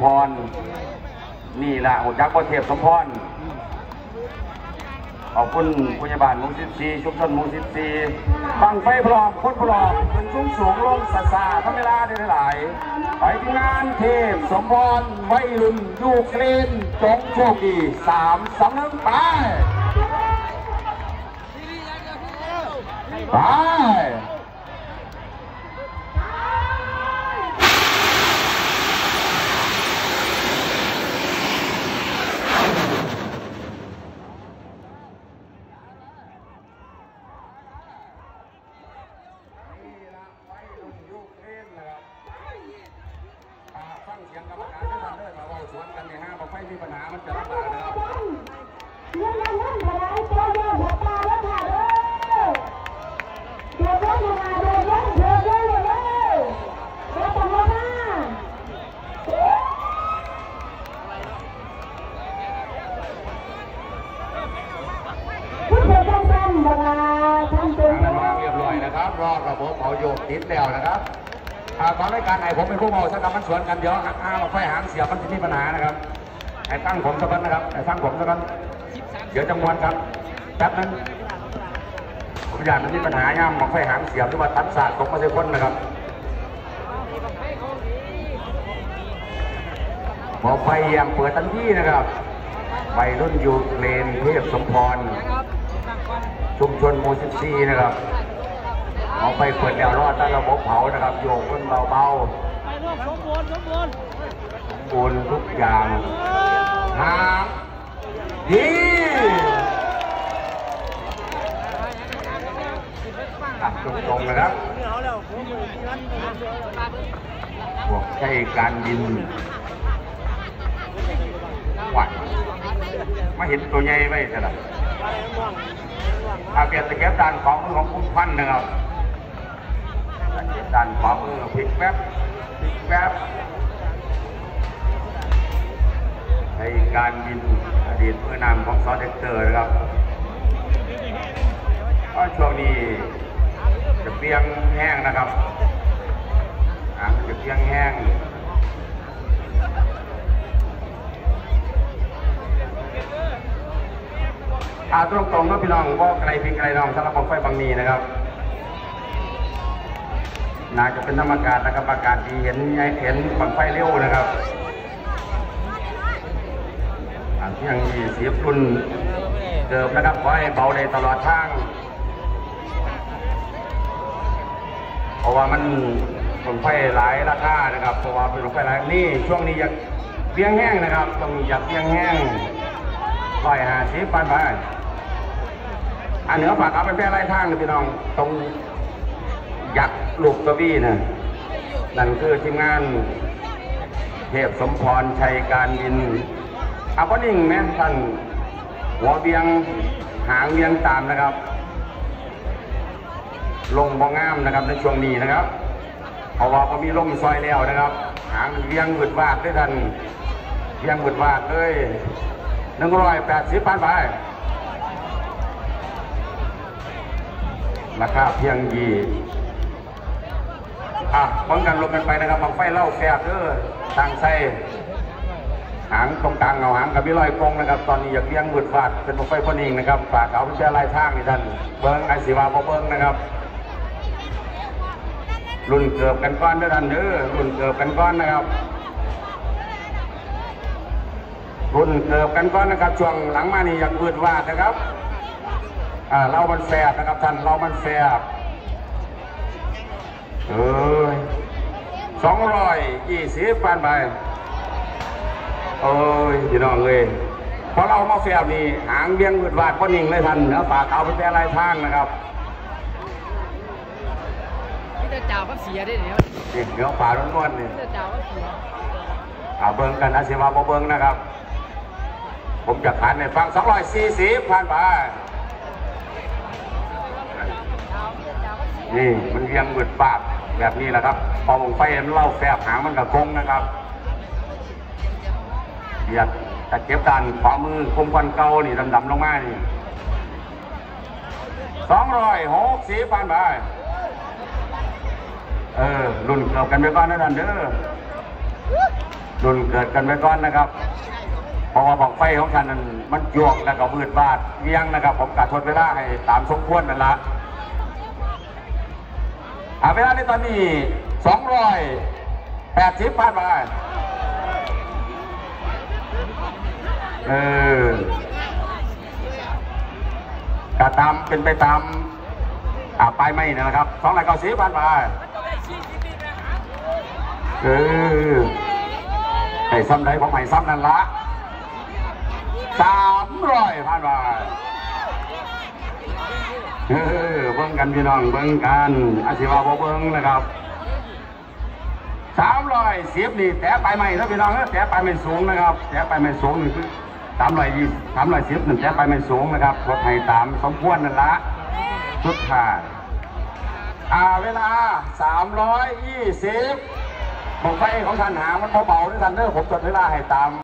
พร นี่แหละหัวจักพ่อเทพสมพร ขอบคุณพยาบาลมุงสิบสี่ชุมชนมุงสิบสี่ฟังไฟพร้อมพ้นพร้อมเป็นสูงสูงลงสาสาทำเวลาได้หลาย ไปที่งานเทพสมพรไวยรุ่นยูเครนจงโชคดีสามสองหนึ่งไปไป ยงกรรมการที่ทำเด้อมาว่าสวนกันเนี่ยฮะบอกไฟมีปัญหามันจะลำบากนะครับเรียวหัวปลาแล้วค่ะเด้อเดี๋ยวเดี๋ยวยังไงเดี๋ยวเดี๋ยวเดี๋ยวเดี๋ยวเดี๋ยวเดี๋ยวเดี๋ยวทำมาบ้างคุณเดี๋ยวจำจำบังอาท่านเป็นทางนั้นวางเรียบร้อยนะครับ รอระบบเอาโยกติดแล้วนะครับอ่า ตอนรายการไหนผมเป็นผู้เมาสักกับมันสวนกันเดี๋ยวหักอ้ามาไฟหางเสียบมันจะมีปัญหานะครับไอ้ตั้งผมสักกันนะครับไอ้ตั้งผมสักกันเดี๋ยวจำนวนครับแป๊บนั้นผมอยากมันมีปัญหาย่ามมาไฟหางเสียบหรือว่าตัดสาดตกมาใส่คนนะครับหมอไฟยังเปิดทันทีนะครับไปรุ่นยูเครนเทพสมพรชุมชนหมู่14นะครับ เอาไปเปิดแล้วรอดใต้ระบบเผานะครับ โยกขึ้นเบาไปร่วมสมบูรณ์สมบูรณ์ๆปูนทุกอย่างหางดีอะตรงๆนะครับนี่เอาแล้วผมอยู่ที่นั้นพวกใช้การบินวัดมาเห็นตัวใหญ่ไว้ใช่ไหมอาเปลี่ยนตะเกียบด้านของมือของคุณพันธุ์นะครับ ตะเกียบด้านขวามือพลิกแป๊บพลิกแป๊บในการบินอดีตผู้นำของซอสเด็กเตอร์นะครับก็ช่วงนี้จะเปียงแห้งนะครับหางจะเปียงแห้งอาตรงๆเนะพี่น้องว่าไกลพี่ไกลน้องสำหรับบังไฟบางนีนะครับ น่าจะเป็นธรรมกาศนะครับอากาศดีเห็นเห็นบังไฟเร็วนะครับอ่าเที่ยงยี่สิบรุ่นเดิมนะครับขอให้เบาได้ตลอดทาง เพราะว่ามันบังไฟหลายราคานะครับ เพราะว่าเป็นบังไฟหลายนี่ช่วงนี้อยากเลี้ยงแห้งนะครับ ต้องอยากเลี้ยงแห้งร้อยหาสิบปันไปอันเหนือฝากเอาเป็นแพร่ไร่ทางนะพี่น้องตรง ยักษ์ลูกกระบี่นะนั่นคือทีมงาน เทพสมพรชัยการบินอาพนิ่งแม่ท่านหัวเบียงหางเบียงตามนะครับ ลงบองงามนะครับในช่วงนี้นะครับเพราะว่าพอมีลมซอยแล้วนะครับ หางเบียงหวุดวาดด้วยท่านเบียงหวุดวาดเลยหนึ่งร้อยแปดสิบพันไปราคาเพียงยี่ อะป้องกันลมกันไปนะครับบังไฟเล่าแฝบเด้อทางไส้หางตรงกลางเงาหางกับพี่ลอยกงนะครับ ตอนนี้อยากเลี้ยงบุดฟาดเป็นบังไฟพนิงนะครับฝากเอาเป็นแช่ลายทางนี่ท่านเบิ้งไอศิวาบ่เบิ้งนะครับรุ่นเกือบกันก้อนเด้อท่านเด้อรุ่นเกือบกันก้อนนะครับรุ่นเกือบกันก้อนนะครับช่วงหลังมานี่อยากบุดวาดนะครับอ่าเรามันแฝบนะครับท่านเรามันแฝบ เอ้ยสองร้อยยี่สิบปันไปเอ้ยพี่น้องเลยพอเรามาแฟบนี่หางเบี้ยงวืดวาดก็นิ่งเลยทันเนื้อปากเอาไปแปรลายทางนะครับพี่จะจ่าพักเสียได้เดี๋ยวนี่เนื้อป่าล้วนๆนี่พี่จะจ่าพักเสียเอาเบิ้งกันอาชีวะบ่เบิ้งนะครับ ผมจะขานในฟังสองร้อยสี่สิบพันไปนี่มันเบี้ยงวืดวาด แบบนี้แหละครับ พอวงไฟมันเล่าแฝบหางมันกับกงนะครับเบียดตะเก็บดันขวามือคมควันเก่านี่ดำๆลงมานี่สองร้อยหกสี่พันบาทเออรุ่นเกี่ยวกันไปก่อนนะท่านเด้อรุนเกิดกันไปก่อนนะครับเพราะว่าบอกไฟของกันนั้นมันยวงแล้วก็มืดบาดเวียงนะครับ ผมกะทนเวลาให้ตามสมควรนั่นละ เวลาในตอนนี้สองร้อยแปดสิบผ่านไปเออกะตามเป็นไปตามอ่าไปไม่นะครับสองร้อยเก้าสิบผ่านไปเออไอ้ซ้ำใดผมให้ซ้ำนั่นละสามร้อยพันบาทเออเบิ้ งกันพี่น้องเบิ้งกันอาชีวะบ่เบิ้งนะครับสามร้อยสิบนี่แต่ไปใหม่ถ้าพี่น้องแต่ไปไม่สูงนะครับแต่ไปไม่สูงนี่คือสามร้อยยี่สามร้อยสิบหนึ่งแต่ไปไม่สูงนะครับกดให้ตามสมควรนั่นละสุดท้ายอ่าเวลาสามร้อยยี่สิบผมไฟของท่านหามันเบาๆด้วยท่านเด้อผมจดเวลาให้ตาม